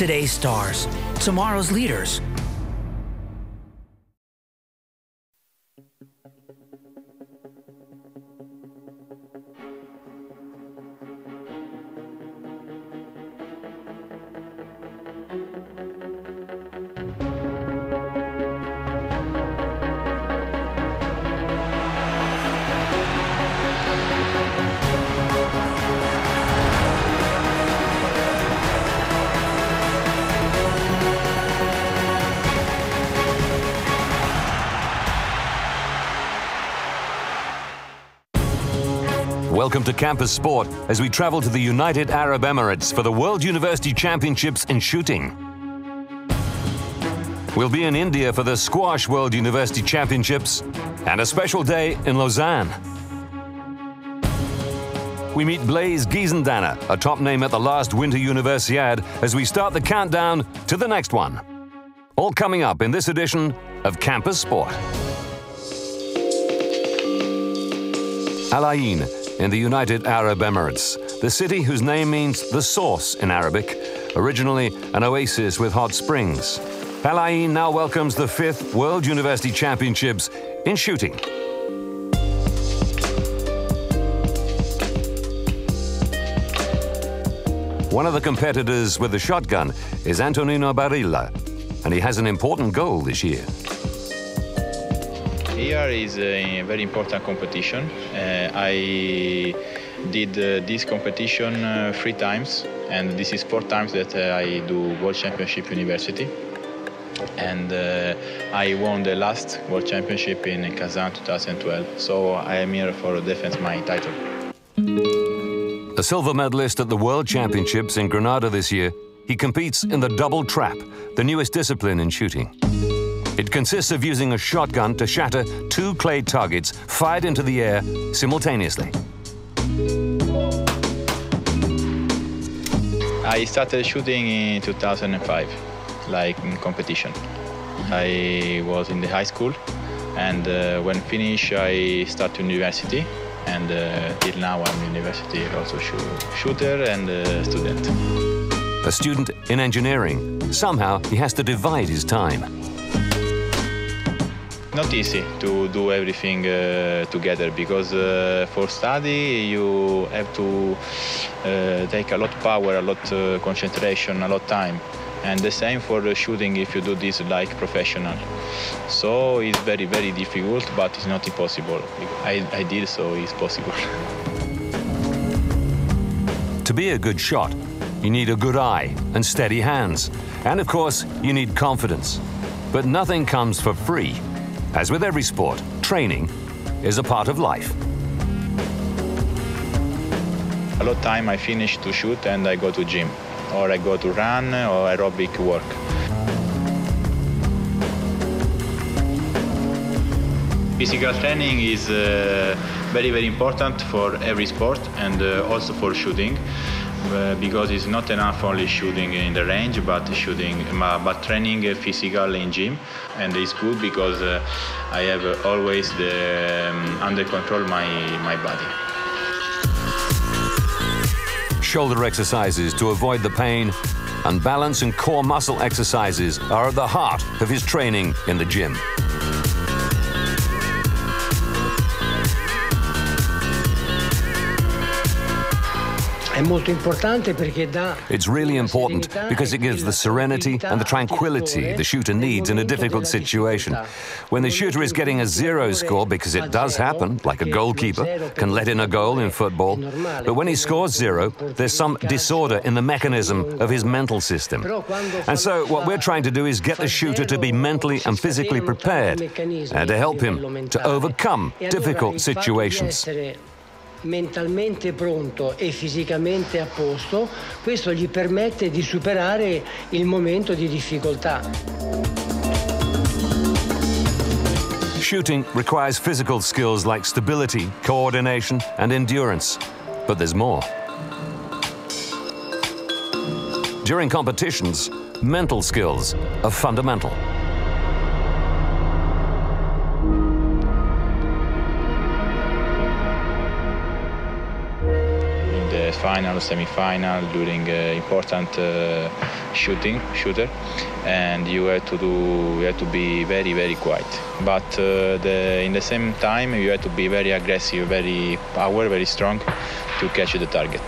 Today's stars, tomorrow's leaders. To Campus Sport as we travel to the United Arab Emirates for the World University Championships in shooting. We'll be in India for the Squash World University Championships and a special day in Lausanne. We meet Blaise Giezendanner, a top name at the last Winter Universiade, as we start the countdown to the next one. All coming up in this edition of Campus Sport. Al Ain in the United Arab Emirates, the city whose name means the source in Arabic, originally an oasis with hot springs. Al Ain now welcomes the fifth World University Championships in shooting. One of the competitors with the shotgun is Antonino Barilla, and he has an important goal this year. Here is a very important competition. Uh, I did uh, this competition uh, three times, and this is four times that uh, I do World Championship University. And uh, I won the last World Championship in Kazan 2012, so I am here for defend my title. A silver medalist at the World Championships in Granada this year, he competes in the double trap, the newest discipline in shooting. It consists of using a shotgun to shatter two clay targets fired into the air simultaneously. I started shooting in 2005, like in competition. I was in the high school, and uh, when finished, I started university. And uh, till now, I'm university also shooter and uh, student. A student in engineering. Somehow, he has to divide his time not easy to do everything uh, together because uh, for study you have to uh, take a lot of power, a lot of concentration, a lot of time. And the same for shooting if you do this like professional. So it's very, very difficult, but it's not impossible. I, I did, so it's possible. To be a good shot, you need a good eye and steady hands. And of course, you need confidence. But nothing comes for free. As with every sport, training is a part of life. A lot of time I finish to shoot and I go to gym, or I go to run or aerobic work. Physical training is uh, very, very important for every sport and uh, also for shooting. Uh, because it's not enough only shooting in the range, but shooting, but training physical in gym, and it's good because uh, I have always the um, under control my my body. Shoulder exercises to avoid the pain, and balance and core muscle exercises are at the heart of his training in the gym. It's really important because it gives the serenity and the tranquility the shooter needs in a difficult situation. When the shooter is getting a zero score, because it does happen, like a goalkeeper can let in a goal in football, but when he scores zero, there's some disorder in the mechanism of his mental system. And so what we're trying to do is get the shooter to be mentally and physically prepared and to help him to overcome difficult situations mentalmente pronto e fisicamente a posto, questo gli permette di superare il momento di difficoltà. Shooting requires physical skills like stability, coordination and endurance. But there's more. During competitions, mental skills are fundamental. Final, semi-final, during uh, important uh, shooting, shooter, and you have to do, you have to be very, very quiet. But uh, the, in the same time, you have to be very aggressive, very power, very strong to catch the target.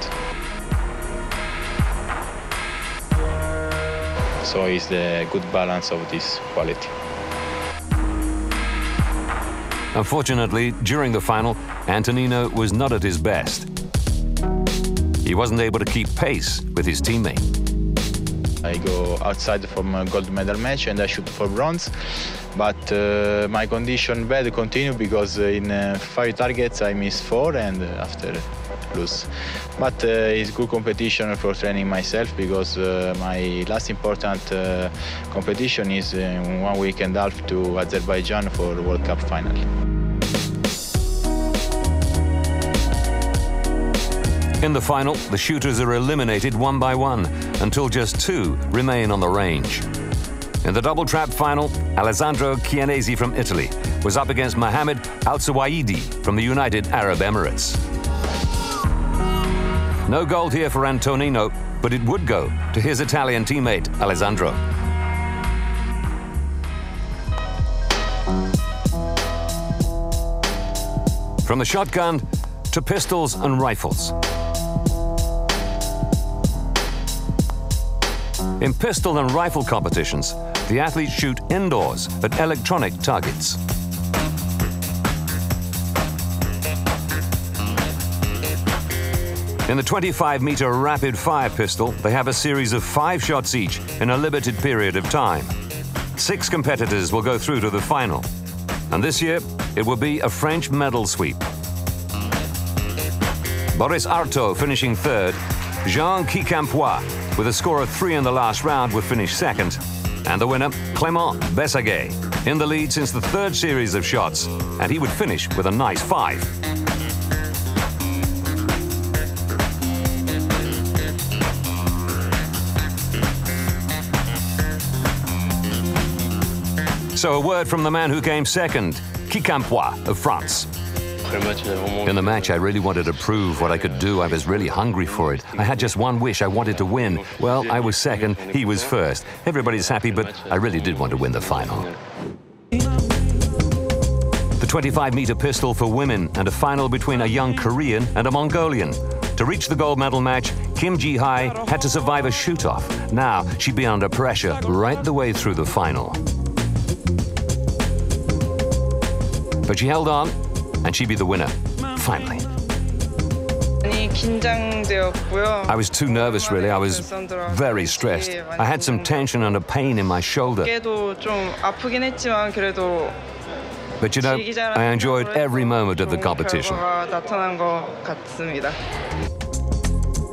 So it's the good balance of this quality. Unfortunately, during the final, Antonino was not at his best. He wasn't able to keep pace with his teammate. I go outside from a gold medal match and I shoot for bronze, but uh, my condition bad continue because in uh, five targets I miss four and after lose. But uh, it's good competition for training myself because uh, my last important uh, competition is in one week and a half to Azerbaijan for World Cup final. In the final, the shooters are eliminated one by one until just two remain on the range. In the double trap final, Alessandro Chianesi from Italy was up against Mohamed Al Suwaidi from the United Arab Emirates. No gold here for Antonino, but it would go to his Italian teammate, Alessandro. From the shotgun to pistols and rifles. In pistol and rifle competitions, the athletes shoot indoors at electronic targets. In the 25-meter rapid-fire pistol, they have a series of five shots each in a limited period of time. Six competitors will go through to the final. And this year, it will be a French medal sweep. Boris Artaud finishing third, Jean Quiquampoix with a score of three in the last round would finish second. And the winner, Clément Bessaguet, in the lead since the third series of shots, and he would finish with a nice five. So a word from the man who came second, Quiquampoix of France. In the match, I really wanted to prove what I could do. I was really hungry for it. I had just one wish. I wanted to win. Well, I was second. He was first. Everybody's happy, but I really did want to win the final. The 25-meter pistol for women and a final between a young Korean and a Mongolian. To reach the gold medal match, Kim Ji-hai had to survive a shoot-off. Now she'd be under pressure right the way through the final. But she held on and she'd be the winner, finally. I was too nervous, really. I was very stressed. I had some tension and a pain in my shoulder. But you know, I enjoyed every moment of the competition.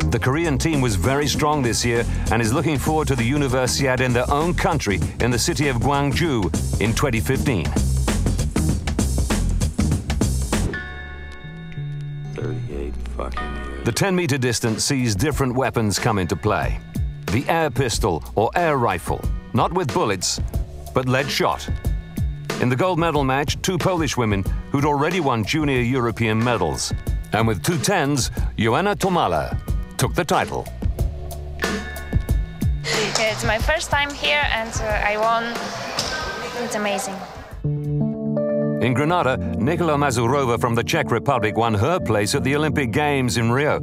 The Korean team was very strong this year and is looking forward to the Universiade in their own country in the city of Gwangju in 2015. The 10 meter distance sees different weapons come into play. The air pistol or air rifle, not with bullets, but lead shot. In the gold medal match, two Polish women who'd already won junior European medals. And with two tens, Joanna Tomala took the title. It's my first time here and uh, I won. It's amazing. In Granada, Nikola Mazurova from the Czech Republic won her place at the Olympic Games in Rio.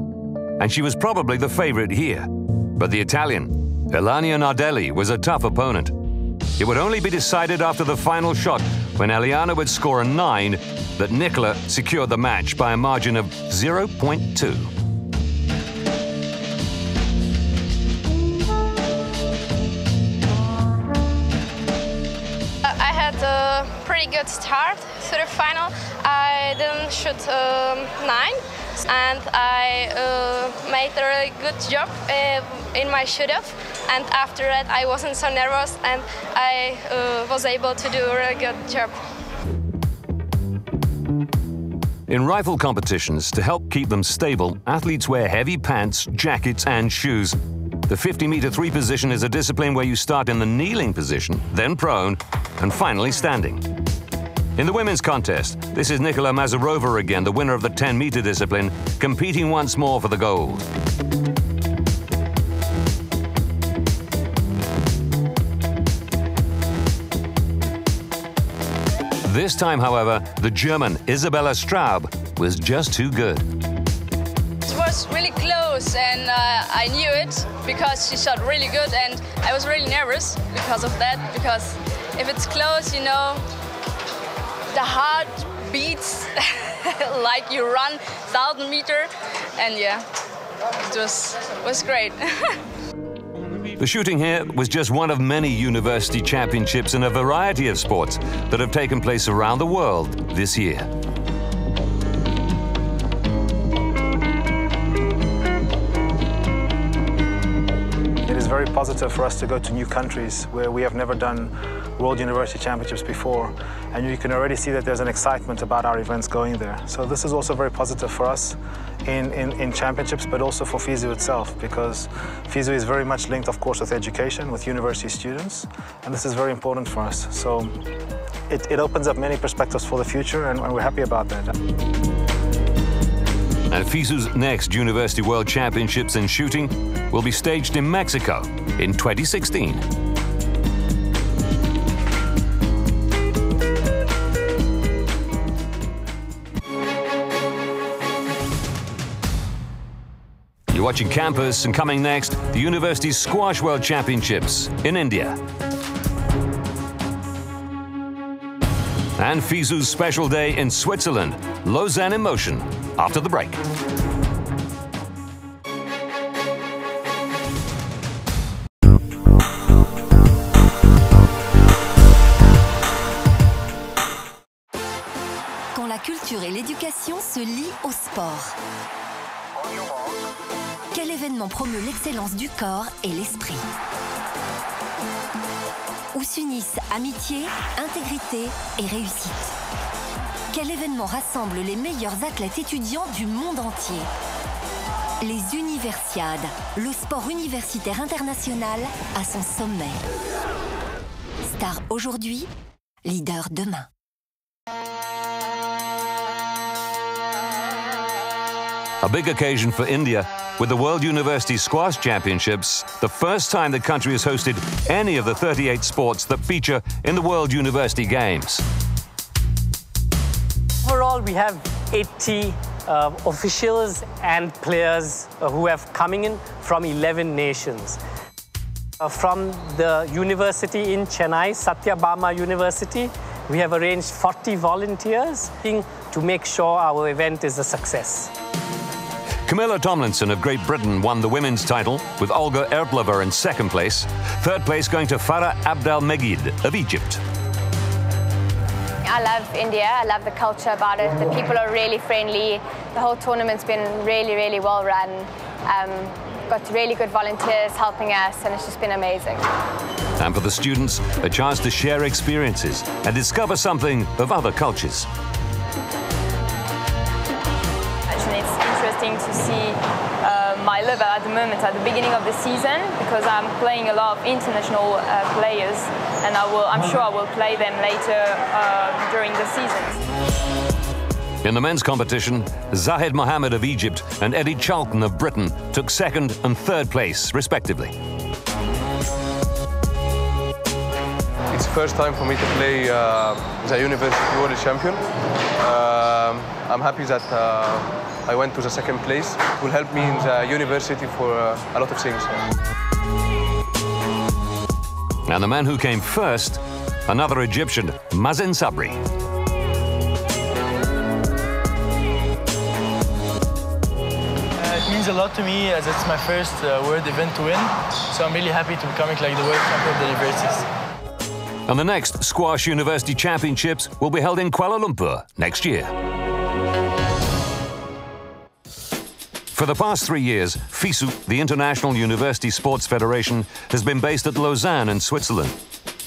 And she was probably the favorite here. But the Italian, Elania Nardelli, was a tough opponent. It would only be decided after the final shot, when Eliana would score a 9, that Nikola secured the match by a margin of 0.2. pretty good start to the final. I didn't shoot um, nine, and I uh, made a really good job uh, in my shoot-off. And after that, I wasn't so nervous, and I uh, was able to do a really good job. In rifle competitions, to help keep them stable, athletes wear heavy pants, jackets, and shoes. The 50 meter three position is a discipline where you start in the kneeling position, then prone, and finally standing. In the women's contest, this is Nikola Mazurova again, the winner of the 10 meter discipline, competing once more for the gold. This time, however, the German Isabella Straub was just too good. It was really close, and uh, I knew it because she shot really good, and I was really nervous because of that. Because if it's close, you know, the heart beats like you run thousand meter, and yeah, it was was great. The shooting here was just one of many university championships in a variety of sports that have taken place around the world this year. Very positive for us to go to new countries where we have never done World University Championships before, and you can already see that there's an excitement about our events going there. So this is also very positive for us in, in, in championships, but also for FISU itself, because FISU is very much linked, of course, with education, with university students, and this is very important for us. So it, it opens up many perspectives for the future, and, and we're happy about that. And FISU's next University World Championships in shooting will be staged in Mexico in 2016. You're watching Campus, and coming next, the University Squash World Championships in India. And FISU's special day in Switzerland, Lausanne in motion, after the break. Quand la culture et l'éducation se lient au sport. Quel événement promeut l'excellence du corps et l'esprit? Où s'unissent amitié, intégrité et réussite? Quel événement rassemble les meilleurs athlètes étudiants du monde entier Les Universiades, le sport universitaire international à son sommet. Star aujourd'hui, leader demain. A big occasion for India with the World University Squash Championships, the first time the country has hosted any of the 38 sports that feature in the World University Games. We have 80 uh, officials and players uh, who have coming in from 11 nations. Uh, from the university in Chennai, Sathyabama University, we have arranged 40 volunteers to make sure our event is a success. Camilla Tomlinson of Great Britain won the women's title with Olga Erblova in second place. Third place going to Farah Abdelmegid of Egypt. I love India. I love the culture about it. The people are really friendly. The whole tournament's been really, really well run. Um, got really good volunteers helping us, and it's just been amazing. And for the students, a chance to share experiences and discover something of other cultures. And it's interesting to see my level at the moment at the beginning of the season because I'm playing a lot of international uh, players and I will, I'm sure I will play them later uh, during the season. In the men's competition, Zahid Mohammed of Egypt and Eddie Charlton of Britain took second and third place, respectively. First time for me to play uh, as a university world champion. Um, I'm happy that uh, I went to the second place. It will help me in the university for uh, a lot of things. And the man who came first, another Egyptian, Mazen Sabri. Uh, it means a lot to me as it's my first uh, world event to win. So I'm really happy to become like the world champion of the universities. And the next Squash University Championships will be held in Kuala Lumpur next year. For the past three years, FISU, the International University Sports Federation, has been based at Lausanne in Switzerland.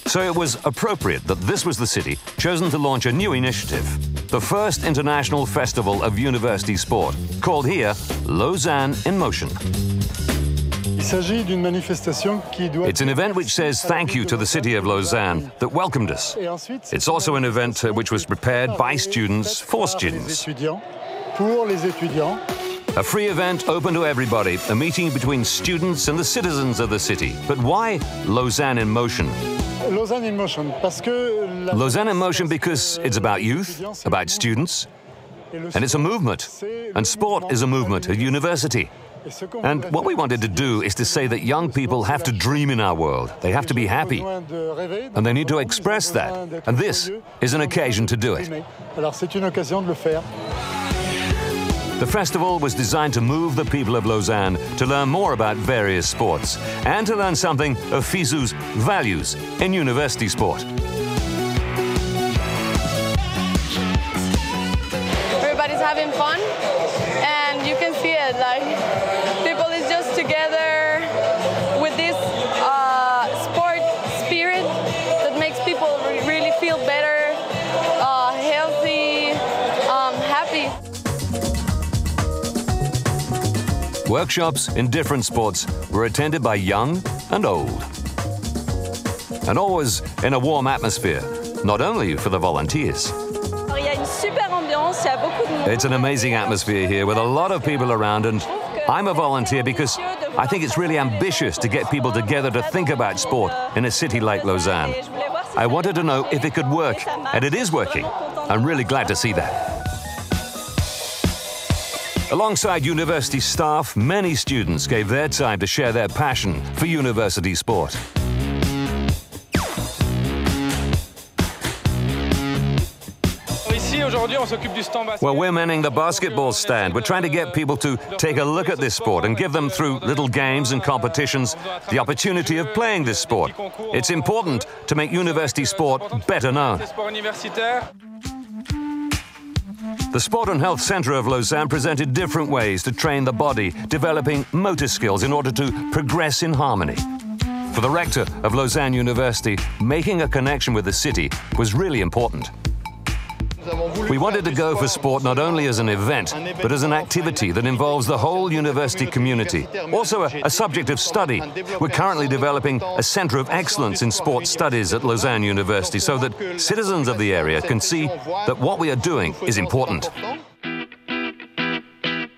So it was appropriate that this was the city chosen to launch a new initiative, the first international festival of university sport, called here Lausanne in Motion. It's an event which says thank you to the city of Lausanne that welcomed us. It's also an event uh, which was prepared by students for students. A free event open to everybody, a meeting between students and the citizens of the city. But why Lausanne in Motion? Lausanne in Motion, Lausanne in Motion because it's about youth, about students, and it's a movement. And sport is a movement, a university. And what we wanted to do is to say that young people have to dream in our world. They have to be happy. And they need to express that. And this is an occasion to do it. The festival was designed to move the people of Lausanne to learn more about various sports and to learn something of FISU's values in university sport. Everybody's having fun Workshops in different sports were attended by young and old. And always in a warm atmosphere, not only for the volunteers. It's an amazing atmosphere here with a lot of people around, and I'm a volunteer because I think it's really ambitious to get people together to think about sport in a city like Lausanne. I wanted to know if it could work, and it is working. I'm really glad to see that. Alongside university staff, many students gave their time to share their passion for university sport. Well, we're manning the basketball stand. We're trying to get people to take a look at this sport and give them, through little games and competitions, the opportunity of playing this sport. It's important to make university sport better known. The Sport and Health Centre of Lausanne presented different ways to train the body, developing motor skills in order to progress in harmony. For the rector of Lausanne University, making a connection with the city was really important. We wanted to go for sport not only as an event, but as an activity that involves the whole university community. Also a, a subject of study. We're currently developing a centre of excellence in sports studies at Lausanne University so that citizens of the area can see that what we are doing is important.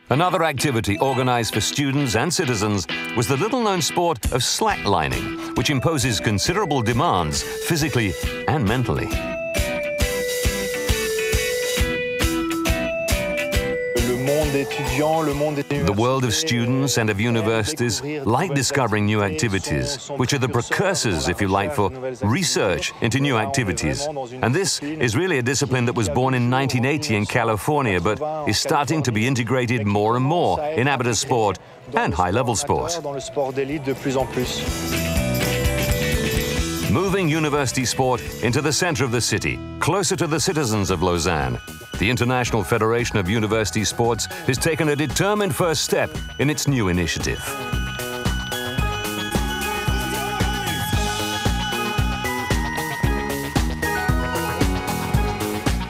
Another activity organised for students and citizens was the little-known sport of slacklining, which imposes considerable demands physically and mentally. The world of students and of universities like discovering new activities, which are the precursors, if you like, for research into new activities. And this is really a discipline that was born in 1980 in California, but is starting to be integrated more and more in amateur sport and high-level sport. Moving university sport into the center of the city, closer to the citizens of Lausanne. The International Federation of University Sports has taken a determined first step in its new initiative.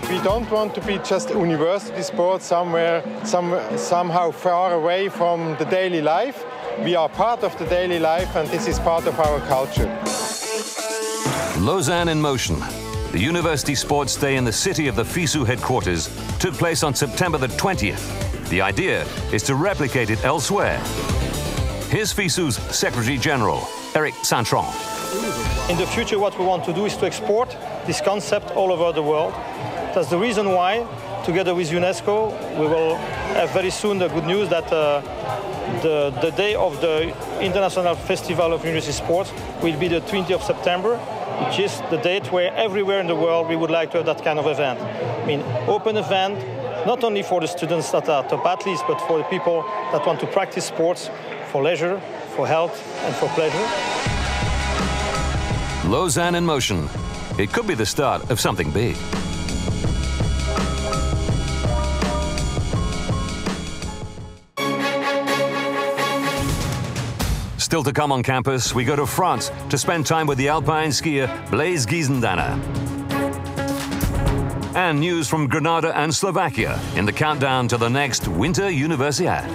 We don't want to be just university sport somewhere, some, somehow far away from the daily life. We are part of the daily life and this is part of our culture. Lausanne in motion. The University Sports Day in the city of the FISU headquarters took place on September the 20th. The idea is to replicate it elsewhere. Here's FISU's Secretary General, Eric Saintrond. In the future, what we want to do is to export this concept all over the world. That's the reason why, together with UNESCO, we will have very soon the good news that uh, the, the day of the International Festival of University Sports will be the 20th of September, which is the date where everywhere in the world we would like to have that kind of event. I mean, open event, not only for the students that are top athletes, but for the people that want to practice sports for leisure, for health, and for pleasure. Lausanne in motion. It could be the start of something big. Still to come on campus, we go to France to spend time with the alpine skier Blaise Giezendanner, And news from Granada and Slovakia in the countdown to the next Winter Universiade.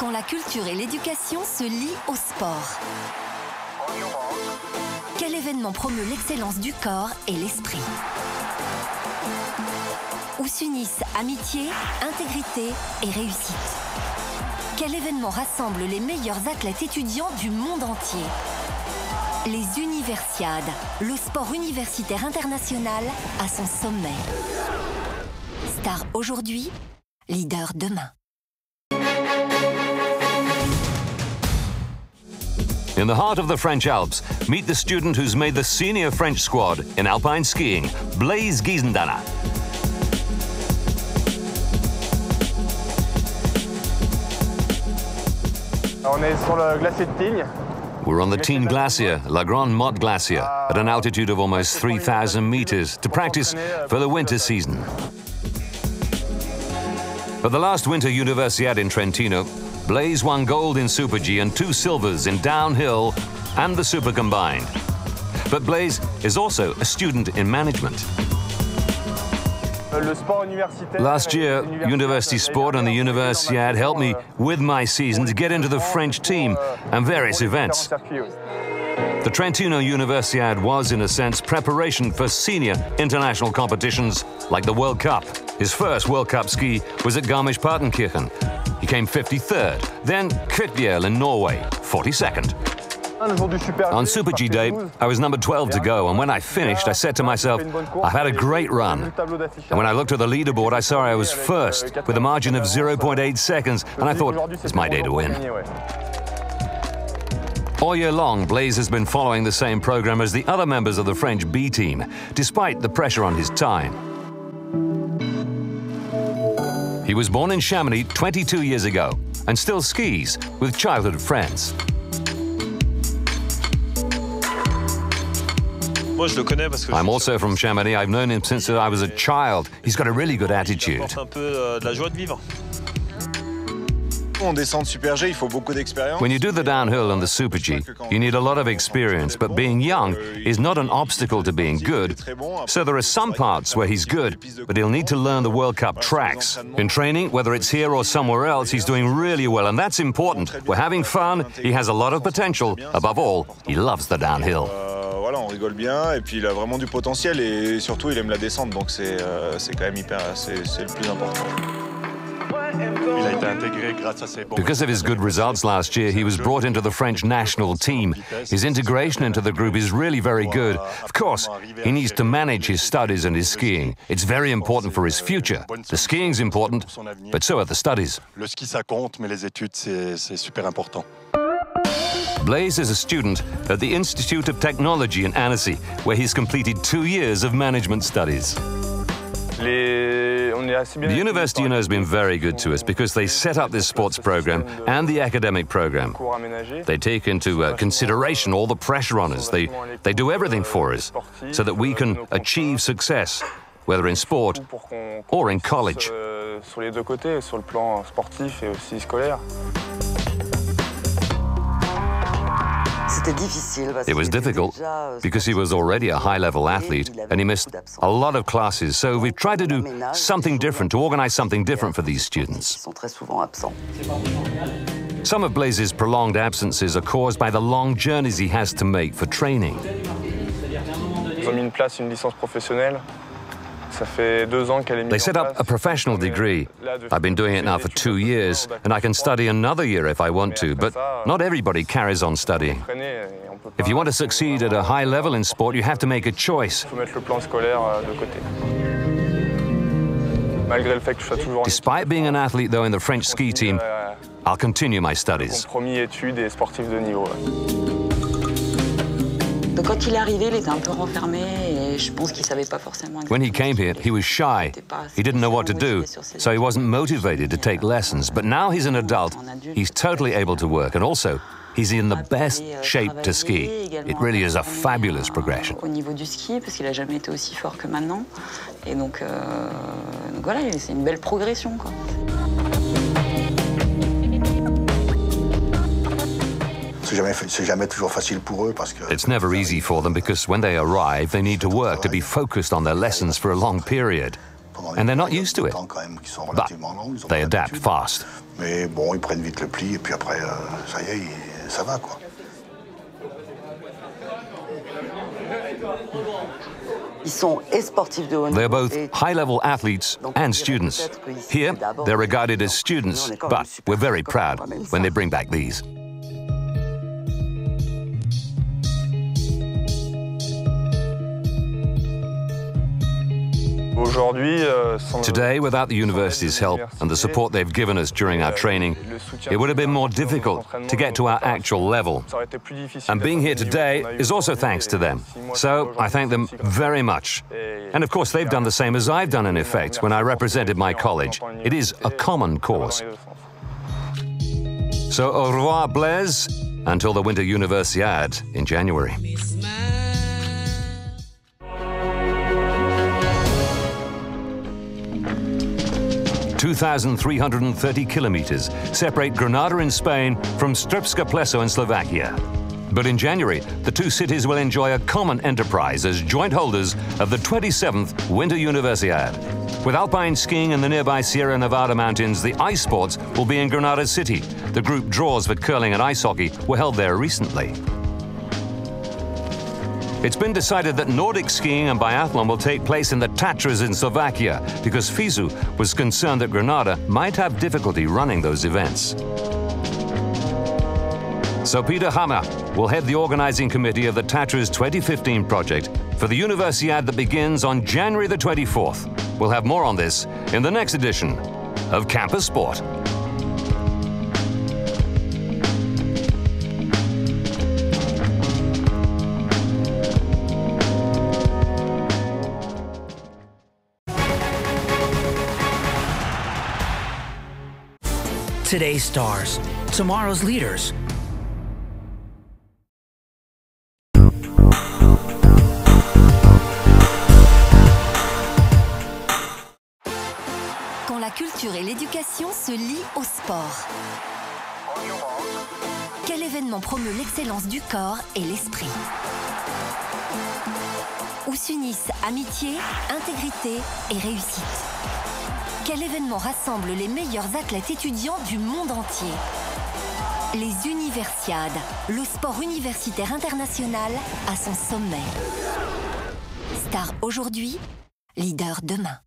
Quand la culture et l'éducation se lient au sport. Quel événement promeut l'excellence du corps et l'esprit Où s'unissent amitié, intégrité et réussite Quel événement rassemble les meilleurs athlètes étudiants du monde entier Les Universiades, le sport universitaire international à son sommet. Star aujourd'hui, leader demain. In the heart of the French Alps, meet the student who's made the senior French squad in alpine skiing, Blaise Giezendanner. On est sur le glacier de Tignes. We're on the Tignes Glacier, La Grande Motte Glacier, at an altitude of almost 3,000 meters to practice for the winter season. At the last Winter Universiade in Trentino, Blaise won gold in Super G and two silvers in downhill and the Super Combined. But Blaise is also a student in management. Last year, University Sport and the Universiade helped me with my season to get into the French team and various events. The Trentino Universiade was, in a sense, preparation for senior international competitions like the World Cup. His first World Cup ski was at Garmisch-Partenkirchen. He came 53rd, then Kvitfjell in Norway, 42nd. On Super G Day, I was number 12 to go, and when I finished, I said to myself, I've had a great run. And when I looked at the leaderboard, I saw I was first with a margin of 0.8 seconds, and I thought, it's my day to win. All year long, Blaise has been following the same program as the other members of the French B team, despite the pressure on his time. He was born in Chamonix 22 years ago and still skis with childhood friends. I'm also from Chamonix. I've known him since I was a child. He's got a really good attitude. When you do the downhill and the Super G, you need a lot of experience, but being young is not an obstacle to being good. So there are some parts where he's good, but he'll need to learn the World Cup tracks. In training, whether it's here or somewhere else, he's doing really well, and that's important. We're having fun, he has a lot of potential. Above all, he loves the downhill. Euh, voilà, on rigole bien et puis il a vraiment du potentiel et surtout il aime la descente donc c'est euh, quand même hyper, c'est le plus important. Because of his good results last year, he was brought into the French national team. His integration into the group is really very good. Of course, he needs to manage his studies and his skiing. It's very important for his future. The skiing's important, but so are the studies. Le ski ça compte, mais les études c'est super important. Blaise is a student at the Institute of Technology in Annecy, where he's completed two years of management studies. The university you know, has been very good to us because they set up this sports program and the academic program. They take into uh, consideration all the pressure on us. They, they do everything for us so that we can achieve success, whether in sport or in college. It was difficult because he was already a high level athlete and he missed a lot of classes. So we've tried to do something different, to organize something different for these students. Some of Blaise's prolonged absences are caused by the long journeys he has to make for training. They set up a professional degree. I've been doing it now for two years, and I can study another year if I want to, but not everybody carries on studying. If you want to succeed at a high level in sport, you have to make a choice. Despite being an athlete, though, in the French ski team, I'll continue my studies. When he came here, he was shy. He didn't know what to do, so he wasn't motivated to take lessons. But now he's an adult, he's totally euh, able to work, and also he's in the best euh, shape to ski. It really is a fabulous euh, progression. Au niveau du ski, parce qu'il n'a jamais été aussi fort que maintenant. Et euh, donc voilà, c'est une belle progression. Quoi. It's never easy for them because when they arrive, they need to work to be focused on their lessons for a long period. and they're not used to it. But they adapt fast. Mais bon, ils prennent vite le pli et puis après, euh, ça y est, ça va quoi. They're both high-level athletes and students. Here, they're regarded as students, but we're very proud when they bring back these. Today, without the university's help and the support they've given us during our training, it would have been more difficult to get to our actual level. And being here today is also thanks to them. So I thank them very much. And of course, they've done the same as I've done in effect when I represented my college. It is a common cause. So au revoir, Blaise, until the Winter Universiade in January. 2,330 kilometers separate Granada in Spain from Strbske Pleso in Slovakia. But in January, the two cities will enjoy a common enterprise as joint holders of the 27th Winter Universiade. With alpine skiing in the nearby Sierra Nevada mountains, the ice sports will be in Granada City. The group draws for curling and ice hockey were held there recently. It's been decided that Nordic skiing and biathlon will take place in the Tatras in Slovakia because FISU was concerned that Granada might have difficulty running those events. So Peter Hammer will head the organizing committee of the Tatras 2015 project for the Universiade that begins on January the 24th. We'll have more on this in the next edition of Campus Sport. Today's stars, tomorrow's leaders. Quand la culture et l'éducation se lient au sport. Quel événement promeut l'excellence du corps et l'esprit? Où s'unissent amitié, intégrité et réussite? Quel événement rassemble les meilleurs athlètes étudiants du monde entier Les Universiades, le sport universitaire international à son sommet. Star aujourd'hui, leader demain.